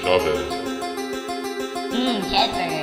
shovel. Mmm.